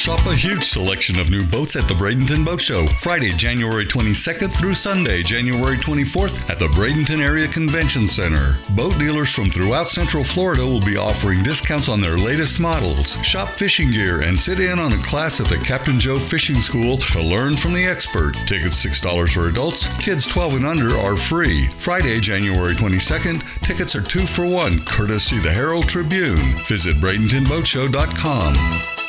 Shop a huge selection of new boats at the Bradenton Boat Show, Friday, January 22nd through Sunday, January 24th at the Bradenton Area Convention Center. Boat dealers from throughout Central Florida will be offering discounts on their latest models. Shop fishing gear and sit in on a class at the Captain Joe Fishing School to learn from the expert. Tickets $6 for adults, kids 12 and under are free. Friday, January 22nd, tickets are two for one, courtesy the Herald Tribune. Visit BradentonBoatShow.com.